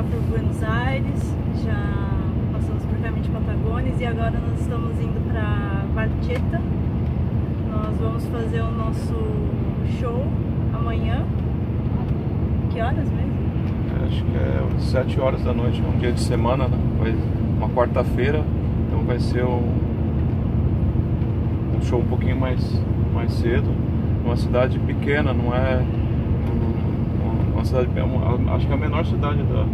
já por Buenos Aires, já passamos por Caminho de Patagones e agora nós estamos indo para Barcheta. Nós vamos fazer o nosso show amanhã. Que horas mesmo? Acho que é 7 horas da noite, um dia de semana, né? Vai, uma quarta-feira, então vai ser um, um show um pouquinho mais, mais cedo, numa cidade pequena, não é um- uma cidade, é uma- acho que é a menor cidade da.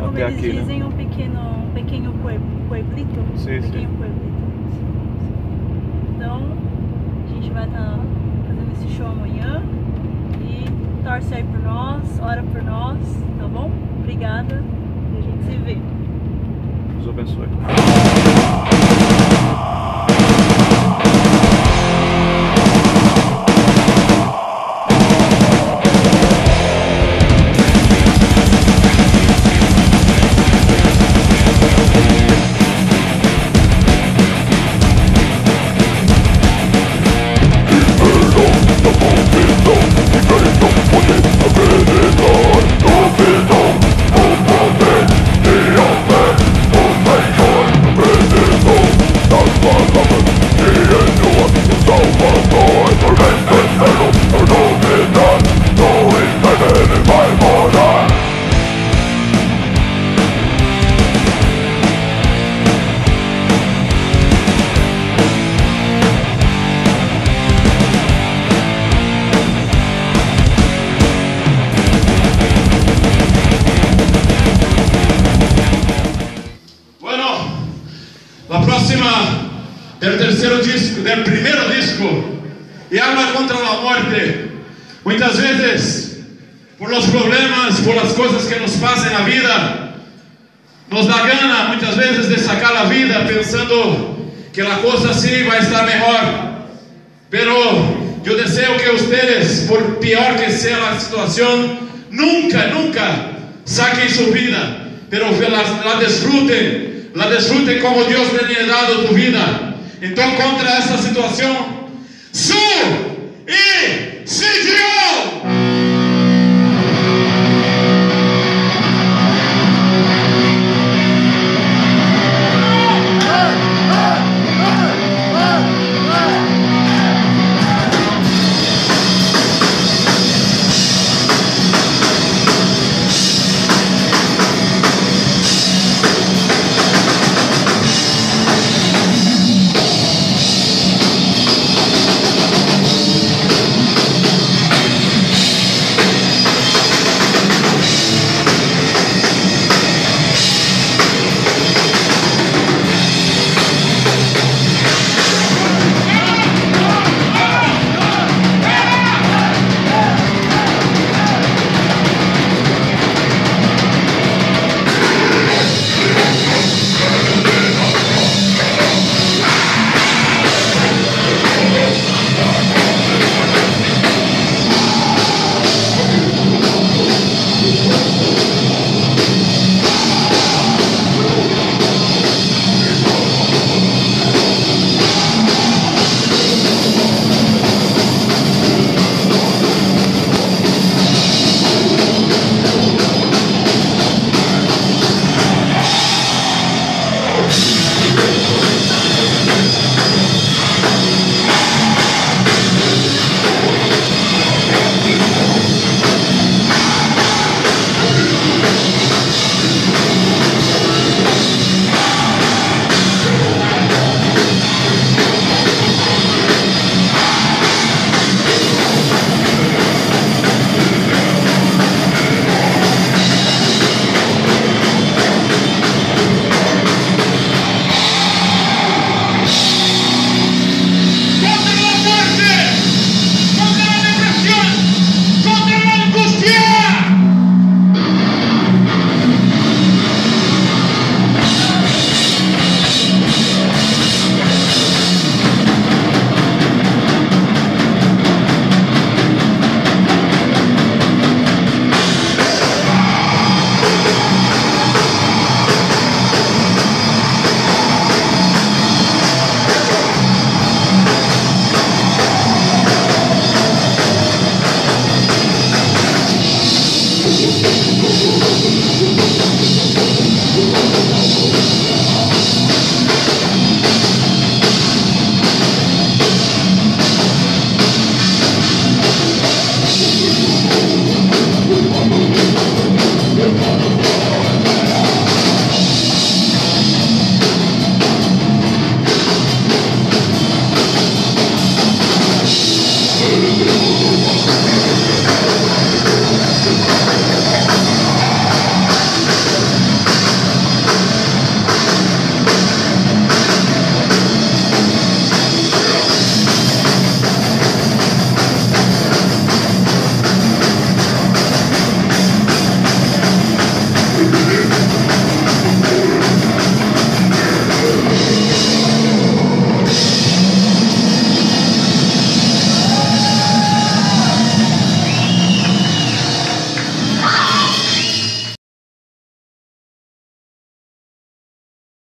Verdade, como eles aqui, né? dizem, um pequeno, um pequeno pue- pueblito. Sim, um sim. pequeno pueblito. Então, a gente vai estar fazendo esse show amanhã e torce aí por nós, ora por nós, tá bom? Obrigada e a gente se vê. Deus abençoe. Del terceiro disco, del primeiro disco, e habla contra a morte. Muitas vezes, por los problemas, por las cosas que nos pasan na vida, nos dá gana muitas vezes de sacar a vida pensando que a coisa assim vai estar melhor. Pero eu desejo que ustedes, por pior que seja a situação, nunca, nunca saquen su vida, pero la, la disfruten, la disfruten como Dios le ha dado tu vida. Então, contra essa situação, su e